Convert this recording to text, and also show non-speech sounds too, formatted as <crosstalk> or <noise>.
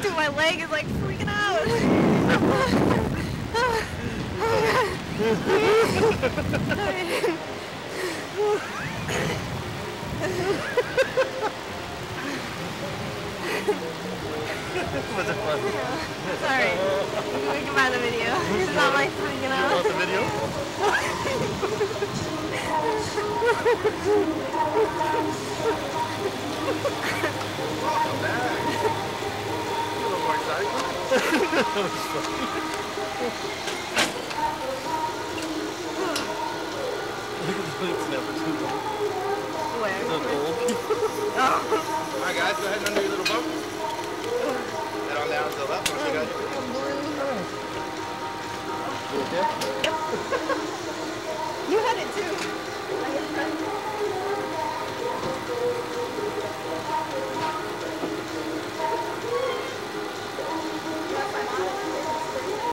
Dude, my leg is like freaking out. Was it fun? Sorry. We can buy the video. It's not like freaking Want out. the video? A little more it's never too long. Where? Not <laughs> old. Oh. All right, guys, go ahead and undo your little boat. Head on down to the left. Once you guys You okay? You had it